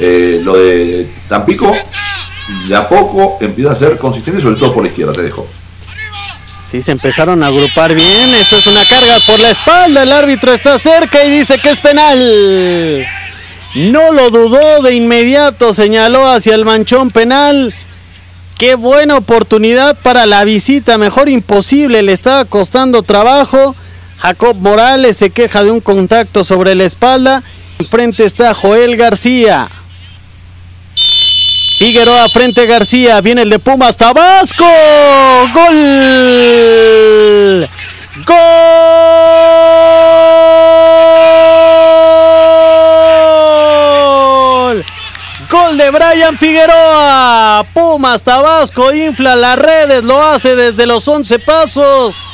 eh, lo de Tampico de a poco empieza a ser consistente, sobre todo por la izquierda, te dejo. Sí, se empezaron a agrupar bien. Esto es una carga por la espalda. El árbitro está cerca y dice que es penal. No lo dudó de inmediato, señaló hacia el manchón penal. Qué buena oportunidad para la visita, mejor imposible, le estaba costando trabajo. Jacob Morales se queja de un contacto sobre la espalda. Enfrente está Joel García. Figueroa frente a García. Viene el de Pumas. Tabasco. Gol. Gol. Gol de Brian Figueroa. Pumas Tabasco infla las redes. Lo hace desde los 11 pasos.